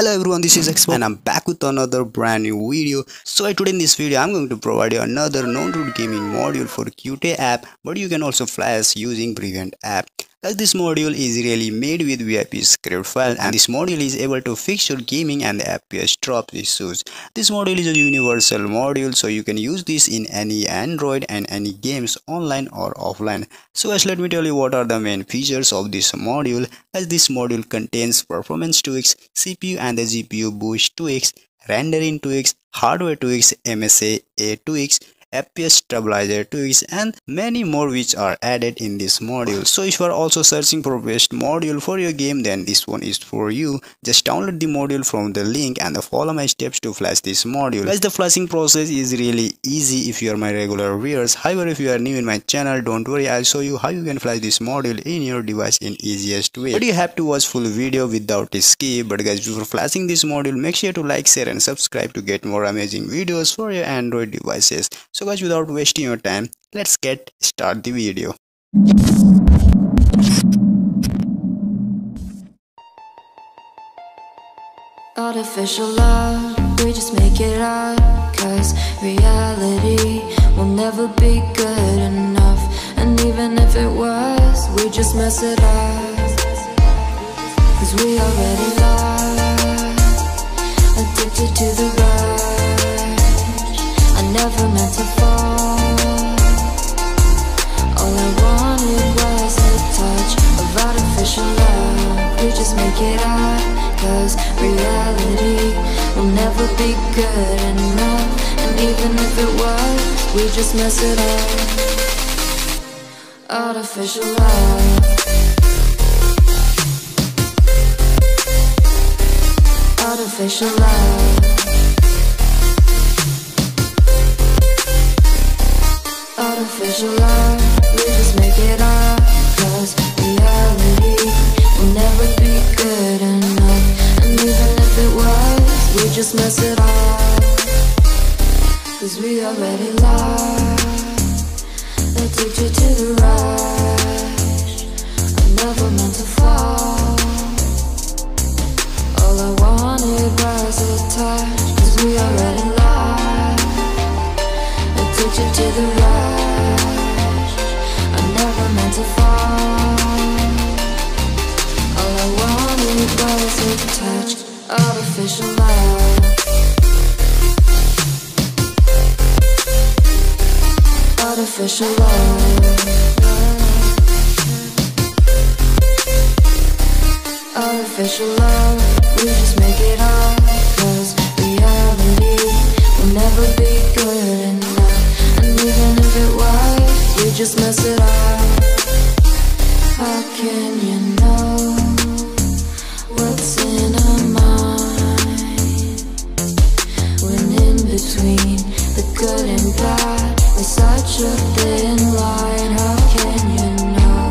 hello everyone this is Zexpo and i'm back with another brand new video. So today in this video i'm going to provide you another non-root gaming module for qt app but you can also flash using Brevent app as this module is really made with VIP script file and this module is able to fix your gaming and FPS drop issues. This module is a universal module so you can use this in any Android and any games online or offline. So guys let me tell you what are the main features of this module as this module contains performance tweaks, CPU and the GPU boost tweaks, rendering tweaks, hardware tweaks, MSA A tweaks, FPS stabilizer tweaks and many more which are added in this module. So if you are also searching for best module for your game then this one is for you. Just download the module from the link and follow my steps to flash this module. As the flashing process is really easy if you are my regular viewers. However if you are new in my channel don't worry I'll show you how you can flash this module in your device in easiest way. But you have to watch full video without skip. But guys before flashing this module make sure to like share and subscribe to get more amazing videos for your Android devices. So guys without wasting your time let's get start the video. Artificial love, we just make it up Cause reality will never be good enough. And even if it was, we just mess it up. Cause we already lost Addicted to the never meant to fall. All I wanted was a touch of artificial love. We just make it up Cause reality will never be good enough. And even if it was, we just mess it up. Artificial love. Artificial love mess it up. Cause we already lost. Addicted to the rush. I never meant to fall. All I wanted was a touch. Cause we already lost. Addicted to the rush. To fall. All I wanted was a touch Artificial love Artificial love Artificial love We just make it up between the good and bad. There's such a thin line How can you know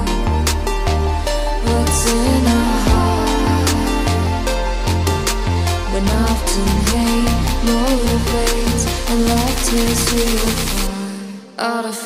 what's in our heart? When often hate motivates And love tears we apart